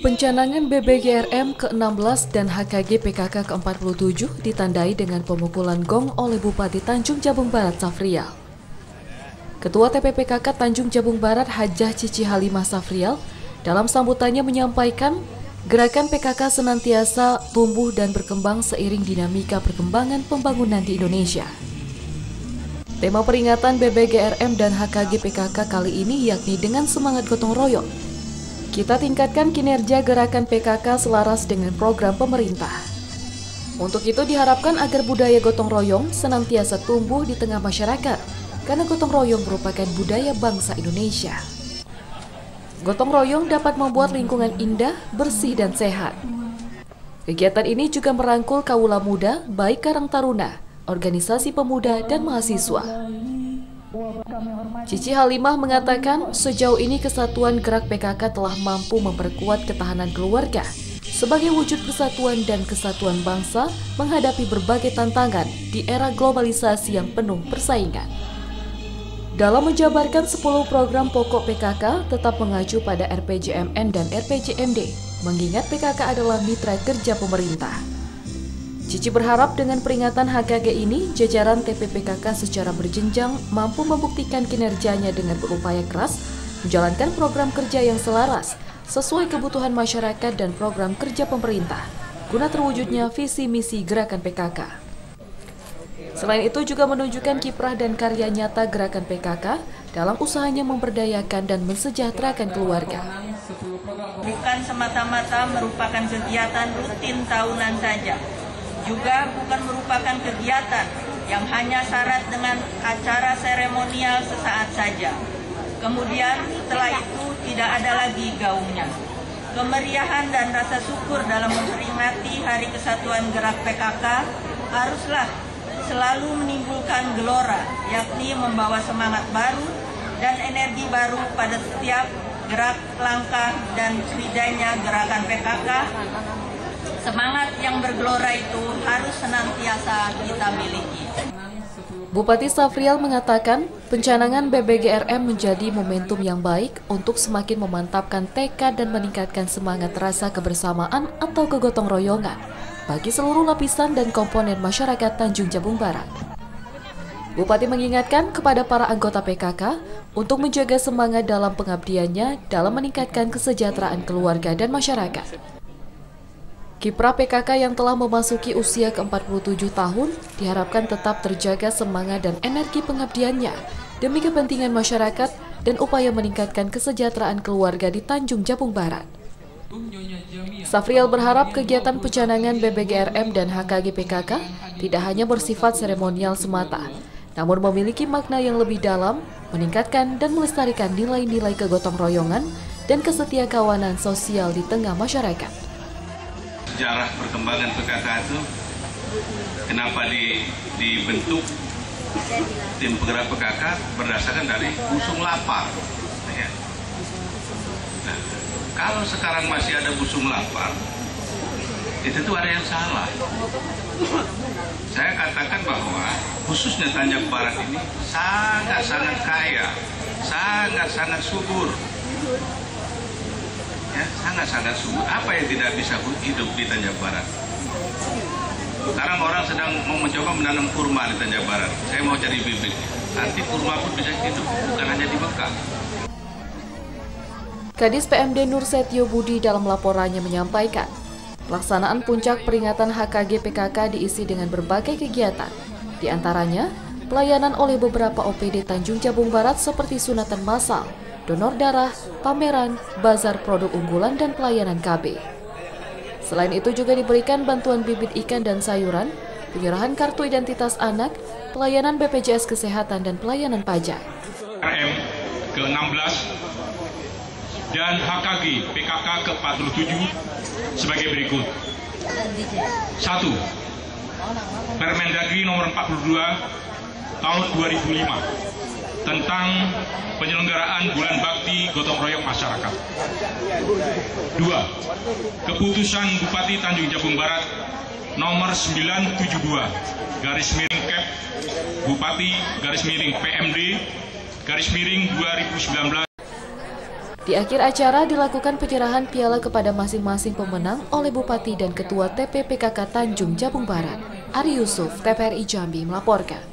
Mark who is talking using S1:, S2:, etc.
S1: Pencanangan BBGRM ke-16 dan HKG PKK ke-47 ditandai dengan pemukulan gong oleh Bupati Tanjung Jabung Barat Safrial. Ketua TPPKK Tanjung Jabung Barat Hajah Cici Halimah Safrial dalam sambutannya menyampaikan gerakan PKK senantiasa tumbuh dan berkembang seiring dinamika perkembangan pembangunan di Indonesia. Tema peringatan BBGRM dan HKG PKK kali ini yakni dengan semangat gotong royong kita tingkatkan kinerja gerakan PKK selaras dengan program pemerintah. Untuk itu diharapkan agar budaya gotong royong senantiasa tumbuh di tengah masyarakat, karena gotong royong merupakan budaya bangsa Indonesia. Gotong royong dapat membuat lingkungan indah, bersih, dan sehat. Kegiatan ini juga merangkul kaula muda, baik Karang Taruna, organisasi pemuda, dan mahasiswa. Cici Halimah mengatakan sejauh ini kesatuan gerak PKK telah mampu memperkuat ketahanan keluarga sebagai wujud persatuan dan kesatuan bangsa menghadapi berbagai tantangan di era globalisasi yang penuh persaingan. Dalam menjabarkan 10 program pokok PKK tetap mengacu pada RPJMN dan RPJMD, mengingat PKK adalah mitra kerja pemerintah. Cici berharap dengan peringatan HKG ini, jajaran TPPKK secara berjenjang mampu membuktikan kinerjanya dengan berupaya keras, menjalankan program kerja yang selaras, sesuai kebutuhan masyarakat dan program kerja pemerintah, guna terwujudnya visi misi gerakan PKK. Selain itu juga menunjukkan kiprah dan karya nyata gerakan PKK dalam usahanya memberdayakan dan mensejahterakan keluarga.
S2: Bukan semata-mata merupakan kegiatan rutin tahunan saja, juga bukan merupakan kegiatan yang hanya syarat dengan acara seremonial sesaat saja. Kemudian setelah itu tidak ada lagi gaungnya. Kemeriahan dan rasa syukur dalam memperingati Hari Kesatuan Gerak PKK haruslah selalu menimbulkan gelora, yakni membawa semangat baru dan energi baru pada setiap gerak langkah dan setidaknya gerakan PKK Semangat yang bergelora itu harus senantiasa kita miliki.
S1: Bupati Safrial mengatakan, pencanangan BBGRM menjadi momentum yang baik untuk semakin memantapkan tekad dan meningkatkan semangat rasa kebersamaan atau kegotong royongan bagi seluruh lapisan dan komponen masyarakat Tanjung Jabung Barat. Bupati mengingatkan kepada para anggota PKK untuk menjaga semangat dalam pengabdiannya dalam meningkatkan kesejahteraan keluarga dan masyarakat. Kiprah PKK yang telah memasuki usia ke-47 tahun diharapkan tetap terjaga semangat dan energi pengabdiannya demi kepentingan masyarakat dan upaya meningkatkan kesejahteraan keluarga di Tanjung Jabung Barat. Safrial berharap kegiatan pencanangan BBGRM dan HKG PKK tidak hanya bersifat seremonial semata, namun memiliki makna yang lebih dalam, meningkatkan dan melestarikan nilai-nilai kegotong royongan dan kesetiakawanan sosial di tengah masyarakat
S3: sejarah perkembangan PKK itu kenapa di, dibentuk tim penggerak PKK berdasarkan dari busung lapar. Ya. Nah, kalau sekarang masih ada busung lapar, itu tuh ada yang salah. Saya katakan bahwa khususnya Tanjung Barat ini sangat-sangat kaya, sangat-sangat subur ya sangat-sangat subur. Apa yang tidak bisa hidup di Tanjung Barat? Sekarang orang sedang mau mencoba menanam kurma di Tanjung Barat. Saya mau cari bibit. Nanti kurma pun bisa hidup, bukan hanya di Mekah.
S1: Kadis PMD Nur Setio Budi dalam laporannya menyampaikan, pelaksanaan puncak peringatan HKG PKK diisi dengan berbagai kegiatan, di antaranya pelayanan oleh beberapa OPD Tanjung Jabung Barat seperti sunatan massal, donor darah, pameran, bazar produk unggulan, dan pelayanan KB. Selain itu juga diberikan bantuan bibit ikan dan sayuran, penyerahan kartu identitas anak, pelayanan BPJS Kesehatan, dan pelayanan pajak.
S4: RM ke-16 dan HKG PKK ke-47 sebagai berikut. Satu, Permendagri nomor 42 tahun 2005 tentang penyelenggaraan bulan bakti gotong royong masyarakat. Dua, keputusan Bupati Tanjung Jabung Barat nomor 972 garis miring Kep Bupati garis miring PMD garis miring 2019
S1: Di akhir acara dilakukan penyerahan piala kepada masing-masing pemenang oleh Bupati dan Ketua TPPKK Tanjung Jabung Barat. Ari Yusuf, TPRI Jambi melaporkan.